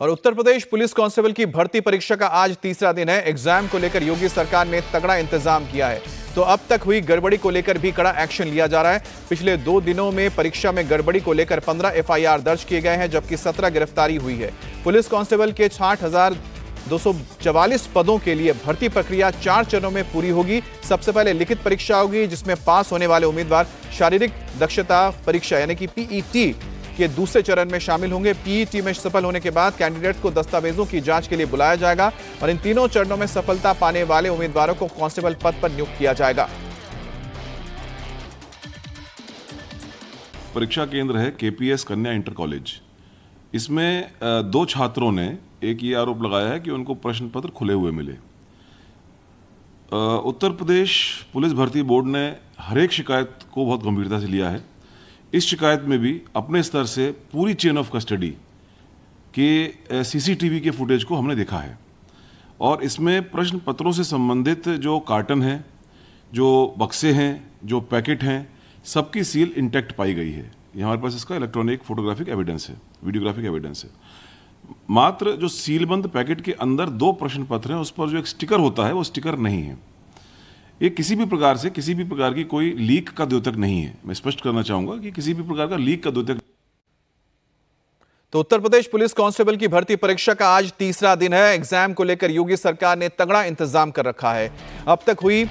और Uttar Pradesh police constable की भर्ती परीक्षा का आज तीसरा दिन है। एग्ज़ाम को लेकर योगी सरकार ने तगड़ा इंतज़ाम किया है। तो अब तक हुई गड़बड़ी को लेकर भी कड़ा एक्शन लिया जा रहा है। पिछले दो दिनों में परीक्षा में गड़बड़ी को लेकर 15 एफआईआर दर्ज किए गए हैं, जबकि 17 गिरफ्तारी हुई है। पुलिस कांस्टेबल के छाठ पदों के लिए भर्ती प्रक्रिया चार चरणों में पूरी होगी। सबसे पहले लिखित परीक्षा होगी, जिसमें पास होने वाले उम्मीदवार शारीरिक दक्षता परीक्षा, यानी कि पीईटी के दूसरे चरण में शामिल होंगे। पीईटी में सफल होने के बाद कैंडिडेट को दस्तावेजों की जाँच के लिए बुलाया जाएगा और इन तीनों चरणों में सफलता पाने वाले उम्मीदवारों को कांस्टेबल पद पर नियुक्त किया जाएगा। परीक्षा केंद्र है केपीएस कन्या इंटर कॉलेज। इसमें दो छात्रों ने एक ये आरोप लगाया है कि उनको प्रश्न पत्र खुले हुए मिले। उत्तर प्रदेश पुलिस भर्ती बोर्ड ने हर एक शिकायत को बहुत गंभीरता से लिया है। इस शिकायत में भी अपने स्तर से पूरी चेन ऑफ़ कस्टडी के सीसीटीवी के फुटेज को हमने देखा है। और इसमें प्रश्न पत्रों से संबंधित जो कार्टन हैं, जो बक्से हैं, जो पैकेट हैं, सबकी सील इंटैक्ट पाई गई है। ये हमारे पास इसका इलेक्ट्रॉनिक फोटोग्राफिक एविडेंस है वीडियोग्राफिक एविडेंस है। मात्र जो सीलबंद पैकेट के अंदर दो प्रश्न पत्र हैं, उस पर जो एक स्टिकर होता है, वो स्टिकर नहीं है। ये किसी भी प्रकार से, किसी भी प्रकार की कोई लीक का द्योतक नहीं है। मैं स्पष्ट करना चाहूँगा कि किसी भी प्रकार का लीक का द्योतक तो उत्तर प्रदेश पुलिस कांस्टेबल की भर्ती परीक्षा का आज तीसरा दिन है। एग्ज़ाम को लेकर योगी सरकार ने तगड़ा इंतज़ाम कर रखा है। अब तक हुई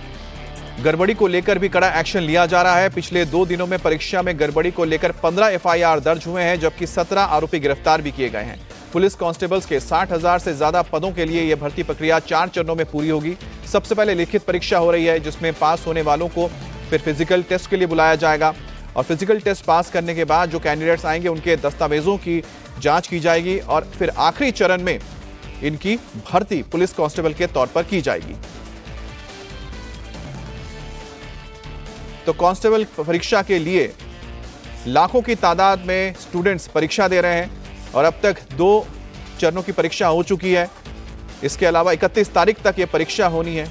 गड़बड़ी को लेकर भी कड़ा एक्शन लिया जा रहा है। पिछले दो दिनों में परीक्षा में गड़बड़ी को लेकर 15 एफआईआर दर्ज हुए हैं, जबकि 17 आरोपी गिरफ़्तार भी किए गए हैं। पुलिस कांस्टेबल्स के साठ हज़ार से ज़्यादा पदों के लिए यह भर्ती प्रक्रिया चार चरणों में पूरी होगी। सबसे पहले लिखित परीक्षा हो रही है, जिसमें पास होने वालों को फिर फ़िज़िकल टेस्ट के लिए बुलाया जाएगा। और फ़िज़िकल टेस्ट पास करने के बाद जो कैंडिडेट्स आएँगे, उनके दस्तावेजों की जाँच की जाएगी और फिर आखिरी चरण में इनकी भर्ती पुलिस कांस्टेबल के तौर पर की जाएगी। तो कांस्टेबल परीक्षा के लिए लाखों की तादाद में स्टूडेंट्स परीक्षा दे रहे हैं और अब तक दो चरणों की परीक्षा हो चुकी है। इसके अलावा 31 तारीख तक ये परीक्षा होनी है।